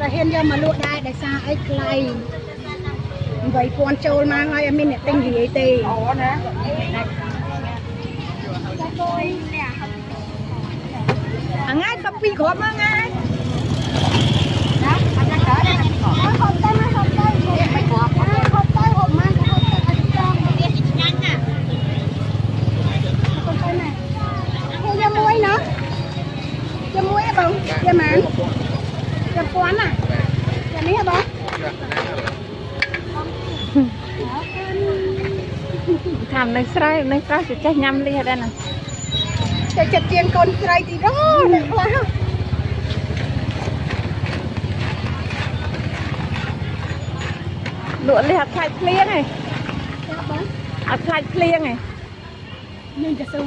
ត់ឲ្យហ៊ានយកមកលក់ដែរដោយសារអីថ្លៃ8000ចូលមកហើយអត់មានអ្នកទិញនិយាយទេអូណាអងាយទៅពីរគ្រាប់មកងាយណាអត់ចាំកើដែរហូបទៅមកហូបទៅមិនគ្រាប់ហូបទៅហូបមកហូបទៅអត់ចង់វាឆ្ងាញ់ណាហូបទៅណាគេយកមួយណាយកមួយហ៎បងយកម៉ានយកពាន់ណាយក នេះហ៎បងថានៅស្រែនៅស្រែចេះញ៉ាំលៀដែរណាចេះចិត្តជាងកូនស្រីទីរោអ្នកខ្លះលក់លៀអត់ខ្លាចភ្លៀងទេចាបងអត់ខ្លាចភ្លៀងទេនឹងจะស៊ូ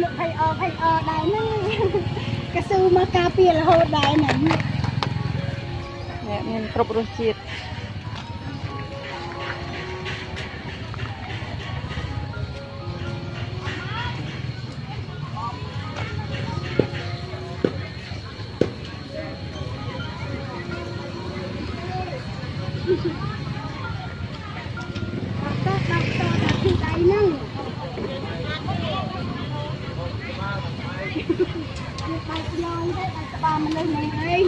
លោកភ័យអភ័យអដែរហ្នឹងកស៊ូមកការពាររហូតដែរហ្នឹងនេះ មានគ្រប់រសជាតិតោះដាក់តដាក់ទីដៃហ្នឹងនេះបាយខ្លោងទេបាយក្បាលមនុស្សហ្នឹងឯង